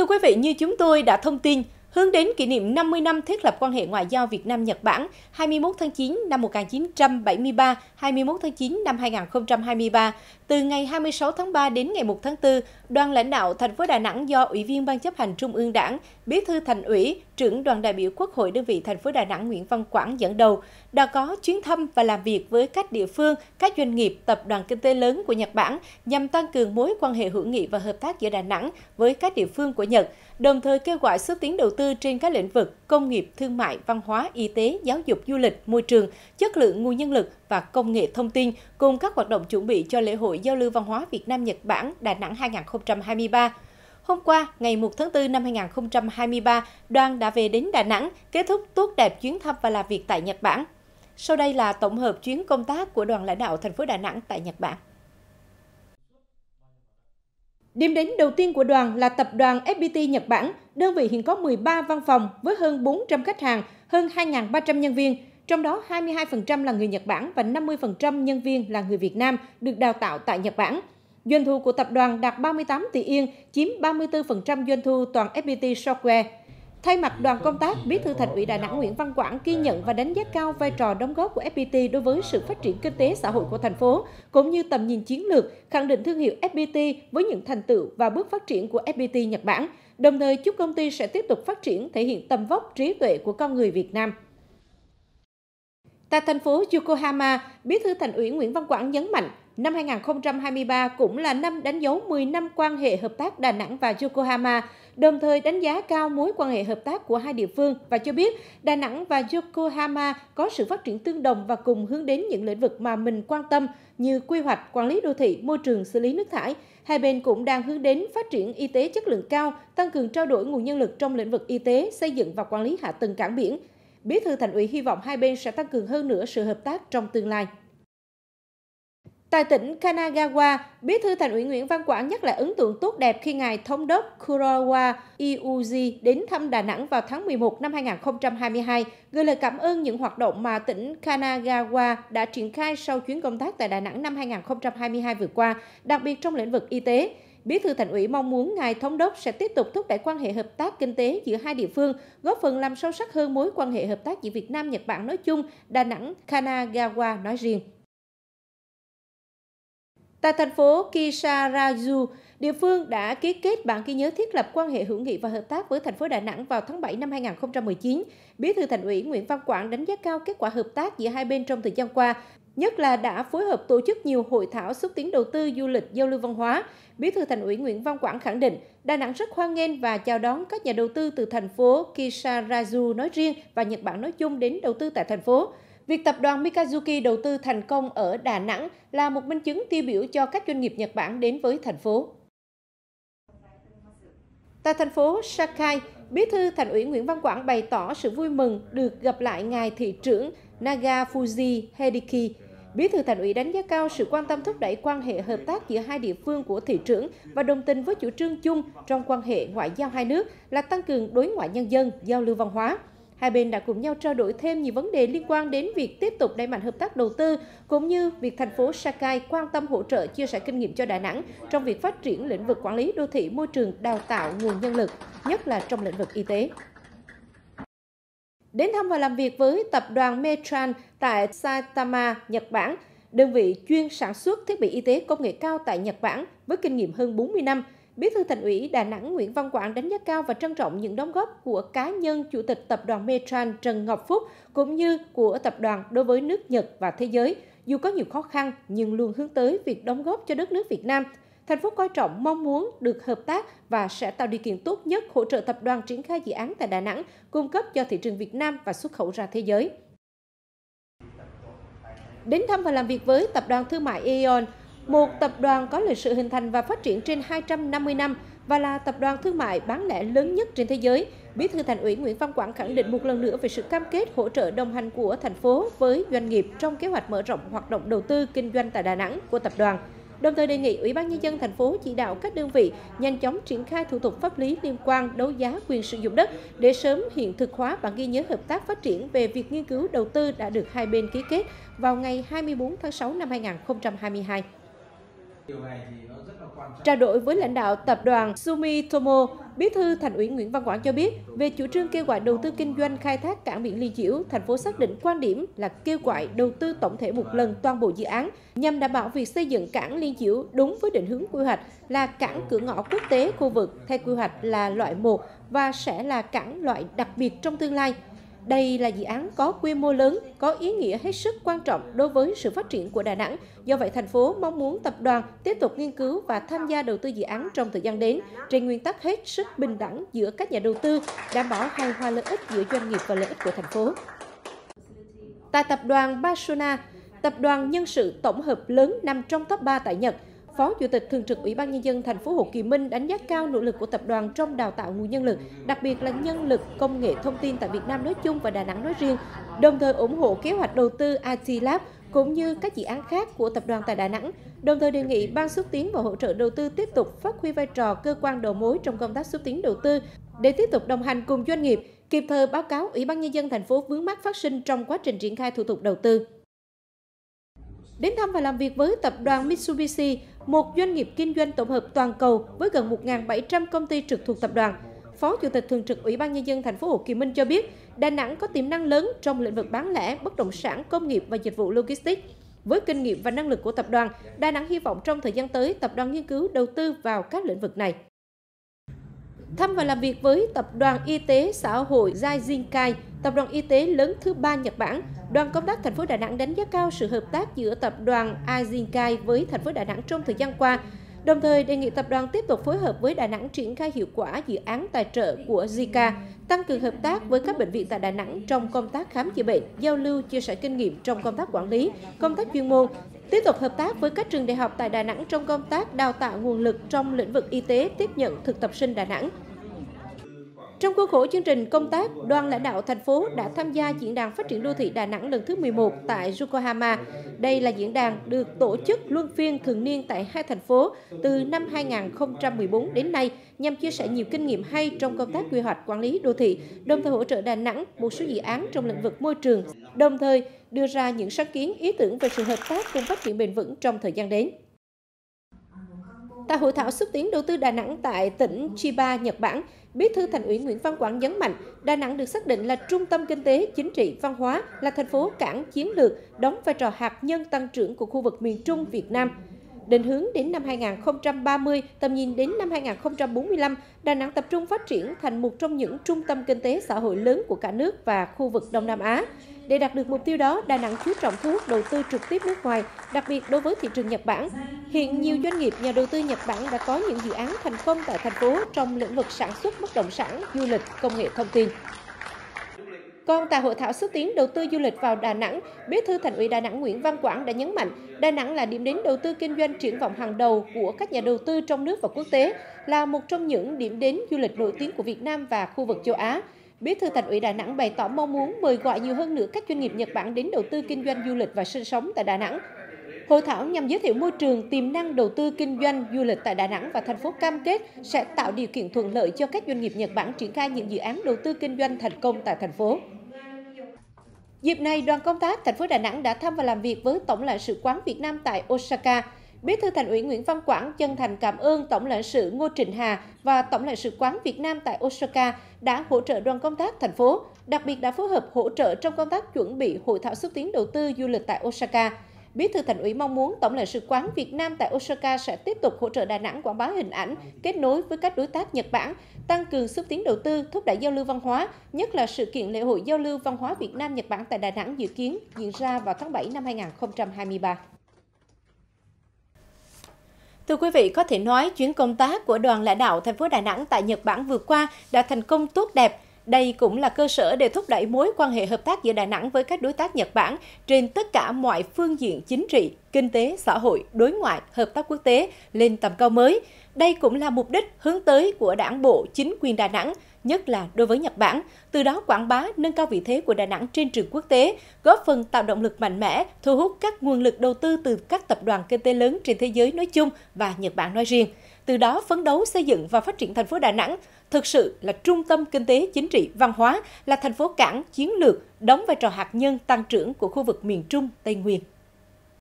Thưa quý vị, như chúng tôi đã thông tin, hướng đến kỷ niệm 50 năm thiết lập quan hệ ngoại giao Việt Nam-Nhật Bản 21 tháng 9 năm 1973, 21 tháng 9 năm 2023. Từ ngày 26 tháng 3 đến ngày 1 tháng 4, đoàn lãnh đạo thành phố Đà Nẵng do Ủy viên Ban chấp hành Trung ương Đảng, Bí thư Thành ủy, trưởng đoàn đại biểu Quốc hội đơn vị thành phố Đà Nẵng Nguyễn Văn Quảng dẫn đầu đã có chuyến thăm và làm việc với các địa phương, các doanh nghiệp, tập đoàn kinh tế lớn của Nhật Bản nhằm tăng cường mối quan hệ hữu nghị và hợp tác giữa Đà Nẵng với các địa phương của Nhật, đồng thời kêu gọi xúc tiến đầu tư trên các lĩnh vực công nghiệp, thương mại, văn hóa, y tế, giáo dục, du lịch, môi trường, chất lượng nguồn nhân lực và công nghệ thông tin cùng các hoạt động chuẩn bị cho lễ hội giao lưu văn hóa Việt Nam Nhật Bản Đà Nẵng 2023. Hôm qua, ngày 1 tháng 4 năm 2023, đoàn đã về đến Đà Nẵng, kết thúc tốt đẹp chuyến thăm và làm việc tại Nhật Bản. Sau đây là tổng hợp chuyến công tác của đoàn lãnh đạo thành phố Đà Nẵng tại Nhật Bản. Điểm đến đầu tiên của đoàn là tập đoàn FPT Nhật Bản. Đơn vị hiện có 13 văn phòng với hơn 400 khách hàng, hơn 2.300 nhân viên, trong đó 22% là người Nhật Bản và 50% nhân viên là người Việt Nam được đào tạo tại Nhật Bản. Doanh thu của tập đoàn đạt 38 tỷ yên, chiếm 34% doanh thu toàn FPT Software. Thay mặt đoàn công tác, Bí thư Thành ủy Đà Nẵng Nguyễn Văn Quảng ghi nhận và đánh giá cao vai trò đóng góp của FPT đối với sự phát triển kinh tế xã hội của thành phố, cũng như tầm nhìn chiến lược, khẳng định thương hiệu FPT với những thành tựu và bước phát triển của FPT Nhật Bản, đồng thời chúc công ty sẽ tiếp tục phát triển thể hiện tầm vóc trí tuệ của con người Việt Nam. Tại thành phố Yokohama, Bí thư Thành ủy Nguyễn Văn Quảng nhấn mạnh, năm 2023 cũng là năm đánh dấu 10 năm quan hệ hợp tác Đà Nẵng và Yokohama, đồng thời đánh giá cao mối quan hệ hợp tác của hai địa phương và cho biết Đà Nẵng và Yokohama có sự phát triển tương đồng và cùng hướng đến những lĩnh vực mà mình quan tâm như quy hoạch, quản lý đô thị, môi trường, xử lý nước thải. Hai bên cũng đang hướng đến phát triển y tế chất lượng cao, tăng cường trao đổi nguồn nhân lực trong lĩnh vực y tế, xây dựng và quản lý hạ tầng cảng biển. Bí thư Thành ủy hy vọng hai bên sẽ tăng cường hơn nữa sự hợp tác trong tương lai. Tại tỉnh Kanagawa, Bí thư Thành ủy Nguyễn Văn Quảng nhắc lại ấn tượng tốt đẹp khi ngài thống đốc Kurowa Iuji đến thăm Đà Nẵng vào tháng 11 năm 2022, gửi lời cảm ơn những hoạt động mà tỉnh Kanagawa đã triển khai sau chuyến công tác tại Đà Nẵng năm 2022 vừa qua, đặc biệt trong lĩnh vực y tế. Bí thư Thành ủy mong muốn ngài thống đốc sẽ tiếp tục thúc đẩy quan hệ hợp tác kinh tế giữa hai địa phương, góp phần làm sâu sắc hơn mối quan hệ hợp tác giữa Việt Nam Nhật Bản nói chung, Đà Nẵng Kanagawa nói riêng. Tại thành phố Kisarazu, địa phương đã ký kết bản ghi nhớ thiết lập quan hệ hữu nghị và hợp tác với thành phố Đà Nẵng vào tháng 7 năm 2019. Bí thư Thành ủy Nguyễn Văn Quảng đánh giá cao kết quả hợp tác giữa hai bên trong thời gian qua, nhất là đã phối hợp tổ chức nhiều hội thảo xúc tiến đầu tư du lịch giao lưu văn hóa. Bí thư Thành ủy Nguyễn Văn Quảng khẳng định Đà Nẵng rất hoan nghênh và chào đón các nhà đầu tư từ thành phố Kisarazu nói riêng và Nhật Bản nói chung đến đầu tư tại thành phố. Việc tập đoàn Mikazuki đầu tư thành công ở Đà Nẵng là một minh chứng tiêu biểu cho các doanh nghiệp Nhật Bản đến với thành phố. Tại thành phố Sakai, Bí thư Thành ủy Nguyễn Văn Quảng bày tỏ sự vui mừng được gặp lại ngài thị trưởng Naga Fuji Hideki. Bí thư Thành ủy đánh giá cao sự quan tâm thúc đẩy quan hệ hợp tác giữa hai địa phương của thị trưởng và đồng tình với chủ trương chung trong quan hệ ngoại giao hai nước là tăng cường đối ngoại nhân dân, giao lưu văn hóa. Hai bên đã cùng nhau trao đổi thêm nhiều vấn đề liên quan đến việc tiếp tục đẩy mạnh hợp tác đầu tư, cũng như việc thành phố Sakai quan tâm hỗ trợ chia sẻ kinh nghiệm cho Đà Nẵng trong việc phát triển lĩnh vực quản lý đô thị môi trường đào tạo nguồn nhân lực, nhất là trong lĩnh vực y tế. Đến thăm và làm việc với tập đoàn Metran tại Saitama, Nhật Bản, đơn vị chuyên sản xuất thiết bị y tế công nghệ cao tại Nhật Bản với kinh nghiệm hơn 40 năm – Bí thư Thành ủy Đà Nẵng Nguyễn Văn Quảng đánh giá cao và trân trọng những đóng góp của cá nhân Chủ tịch Tập đoàn Metran Trần Ngọc Phúc cũng như của tập đoàn đối với nước Nhật và thế giới. Dù có nhiều khó khăn nhưng luôn hướng tới việc đóng góp cho đất nước Việt Nam. Thành phố coi trọng mong muốn được hợp tác và sẽ tạo điều kiện tốt nhất hỗ trợ tập đoàn triển khai dự án tại Đà Nẵng, cung cấp cho thị trường Việt Nam và xuất khẩu ra thế giới. Đến thăm và làm việc với Tập đoàn Thương mại Aeon, một tập đoàn có lịch sử hình thành và phát triển trên 250 năm và là tập đoàn thương mại bán lẻ lớn nhất trên thế giới. Bí thư Thành ủy Nguyễn Văn Quảng khẳng định một lần nữa về sự cam kết hỗ trợ đồng hành của thành phố với doanh nghiệp trong kế hoạch mở rộng hoạt động đầu tư kinh doanh tại Đà Nẵng của tập đoàn. Đồng thời đề nghị Ủy ban nhân dân thành phố chỉ đạo các đơn vị nhanh chóng triển khai thủ tục pháp lý liên quan đấu giá quyền sử dụng đất để sớm hiện thực hóa bản ghi nhớ hợp tác phát triển về việc nghiên cứu đầu tư đã được hai bên ký kết vào ngày 24 tháng 6 năm 2022. Trao đổi với lãnh đạo tập đoàn Sumitomo, Bí thư Thành ủy Nguyễn Văn Quảng cho biết, về chủ trương kêu gọi đầu tư kinh doanh khai thác cảng biển Liên Chiểu, thành phố xác định quan điểm là kêu gọi đầu tư tổng thể một lần toàn bộ dự án nhằm đảm bảo việc xây dựng cảng Liên Chiểu đúng với định hướng quy hoạch là cảng cửa ngõ quốc tế khu vực theo quy hoạch là loại 1 và sẽ là cảng loại đặc biệt trong tương lai. Đây là dự án có quy mô lớn, có ý nghĩa hết sức quan trọng đối với sự phát triển của Đà Nẵng. Do vậy, thành phố mong muốn tập đoàn tiếp tục nghiên cứu và tham gia đầu tư dự án trong thời gian đến, trên nguyên tắc hết sức bình đẳng giữa các nhà đầu tư, đảm bảo hài hòa lợi ích giữa doanh nghiệp và lợi ích của thành phố. Tại tập đoàn Basona, tập đoàn nhân sự tổng hợp lớn nằm trong top 3 tại Nhật – Phó Chủ tịch Thường trực Ủy ban Nhân dân thành phố Hồ Chí Minh đánh giá cao nỗ lực của tập đoàn trong đào tạo nguồn nhân lực, đặc biệt là nhân lực công nghệ thông tin tại Việt Nam nói chung và Đà Nẵng nói riêng, đồng thời ủng hộ kế hoạch đầu tư IT Lab cũng như các dự án khác của tập đoàn tại Đà Nẵng, đồng thời đề nghị Ban xúc tiến và hỗ trợ đầu tư tiếp tục phát huy vai trò cơ quan đầu mối trong công tác xúc tiến đầu tư để tiếp tục đồng hành cùng doanh nghiệp, kịp thời báo cáo Ủy ban Nhân dân thành phố vướng mắc phát sinh trong quá trình triển khai thủ tục đầu tư. Đến thăm và làm việc với tập đoàn Mitsubishi, một doanh nghiệp kinh doanh tổng hợp toàn cầu với gần 1.700 công ty trực thuộc tập đoàn. Phó Chủ tịch Thường trực Ủy ban Nhân dân thành phố Hồ Chí Minh cho biết, Đà Nẵng có tiềm năng lớn trong lĩnh vực bán lẻ, bất động sản, công nghiệp và dịch vụ logistics. Với kinh nghiệm và năng lực của tập đoàn, Đà Nẵng hy vọng trong thời gian tới, tập đoàn nghiên cứu đầu tư vào các lĩnh vực này. Thăm và làm việc với Tập đoàn Y tế xã hội Jaijinkai, tập đoàn y tế lớn thứ ba Nhật Bản, đoàn công tác thành phố Đà Nẵng đánh giá cao sự hợp tác giữa tập đoàn Azinkai với thành phố Đà Nẵng trong thời gian qua, đồng thời đề nghị tập đoàn tiếp tục phối hợp với Đà Nẵng triển khai hiệu quả dự án tài trợ của Zika, tăng cường hợp tác với các bệnh viện tại Đà Nẵng trong công tác khám chữa bệnh, giao lưu, chia sẻ kinh nghiệm trong công tác quản lý, công tác chuyên môn, tiếp tục hợp tác với các trường đại học tại Đà Nẵng trong công tác đào tạo nguồn lực trong lĩnh vực y tế tiếp nhận thực tập sinh Đà Nẵng. Trong khuôn khổ chương trình công tác, đoàn lãnh đạo thành phố đã tham gia diễn đàn phát triển đô thị Đà Nẵng lần thứ 11 tại Yokohama. Đây là diễn đàn được tổ chức luân phiên thường niên tại hai thành phố từ năm 2014 đến nay nhằm chia sẻ nhiều kinh nghiệm hay trong công tác quy hoạch quản lý đô thị, đồng thời hỗ trợ Đà Nẵng một số dự án trong lĩnh vực môi trường, đồng thời đưa ra những sáng kiến ý tưởng về sự hợp tác cùng phát triển bền vững trong thời gian đến. Tại hội thảo xúc tiến đầu tư Đà Nẵng tại tỉnh Chiba, Nhật Bản, Bí thư Thành ủy Nguyễn Văn Quảng nhấn mạnh, Đà Nẵng được xác định là trung tâm kinh tế, chính trị, văn hóa, là thành phố cảng chiến lược, đóng vai trò hạt nhân tăng trưởng của khu vực miền Trung Việt Nam. Định hướng đến năm 2030, tầm nhìn đến năm 2045, Đà Nẵng tập trung phát triển thành một trong những trung tâm kinh tế xã hội lớn của cả nước và khu vực Đông Nam Á. Để đạt được mục tiêu đó, Đà Nẵng chú trọng thu hút đầu tư trực tiếp nước ngoài, đặc biệt đối với thị trường Nhật Bản. Hiện nhiều doanh nghiệp nhà đầu tư Nhật Bản đã có những dự án thành công tại thành phố trong lĩnh vực sản xuất bất động sản, du lịch, công nghệ thông tin. Còn tại hội thảo xúc tiến đầu tư du lịch vào Đà Nẵng, Bí thư Thành ủy Đà Nẵng Nguyễn Văn Quảng đã nhấn mạnh, Đà Nẵng là điểm đến đầu tư kinh doanh triển vọng hàng đầu của các nhà đầu tư trong nước và quốc tế, là một trong những điểm đến du lịch nổi tiếng của Việt Nam và khu vực châu Á. Bí thư Thành ủy Đà Nẵng bày tỏ mong muốn mời gọi nhiều hơn nữa các doanh nghiệp Nhật Bản đến đầu tư kinh doanh du lịch và sinh sống tại Đà Nẵng. Hội thảo nhằm giới thiệu môi trường tiềm năng đầu tư kinh doanh du lịch tại Đà Nẵng và thành phố cam kết sẽ tạo điều kiện thuận lợi cho các doanh nghiệp Nhật Bản triển khai những dự án đầu tư kinh doanh thành công tại thành phố. Dịp này, đoàn công tác thành phố Đà Nẵng đã thăm và làm việc với Tổng lãnh sự quán Việt Nam tại Osaka. Bí thư Thành ủy Nguyễn Văn Quảng chân thành cảm ơn Tổng lãnh sự Ngô Trịnh Hà và Tổng lãnh sự quán Việt Nam tại Osaka đã hỗ trợ đoàn công tác thành phố, đặc biệt đã phối hợp hỗ trợ trong công tác chuẩn bị hội thảo xúc tiến đầu tư du lịch tại Osaka. Bí thư Thành ủy mong muốn Tổng lãnh sự quán Việt Nam tại Osaka sẽ tiếp tục hỗ trợ Đà Nẵng quảng bá hình ảnh, kết nối với các đối tác Nhật Bản, tăng cường xúc tiến đầu tư, thúc đẩy giao lưu văn hóa, nhất là sự kiện lễ hội giao lưu văn hóa Việt Nam Nhật Bản tại Đà Nẵng dự kiến diễn ra vào tháng 7 năm 2023. Thưa quý vị, có thể nói chuyến công tác của đoàn lãnh đạo thành phố Đà Nẵng tại Nhật Bản vừa qua đã thành công tốt đẹp đây cũng là cơ sở để thúc đẩy mối quan hệ hợp tác giữa Đà Nẵng với các đối tác Nhật Bản trên tất cả mọi phương diện chính trị, kinh tế, xã hội, đối ngoại, hợp tác quốc tế lên tầm cao mới. Đây cũng là mục đích hướng tới của Đảng bộ, chính quyền Đà Nẵng, nhất là đối với Nhật Bản, từ đó quảng bá nâng cao vị thế của Đà Nẵng trên trường quốc tế, góp phần tạo động lực mạnh mẽ, thu hút các nguồn lực đầu tư từ các tập đoàn kinh tế lớn trên thế giới nói chung và Nhật Bản nói riêng. Từ đó phấn đấu xây dựng và phát triển thành phố Đà Nẵng thực sự là trung tâm kinh tế, chính trị, văn hóa, là thành phố cảng chiến lược, đóng vai trò hạt nhân tăng trưởng của khu vực miền Trung, Tây Nguyên.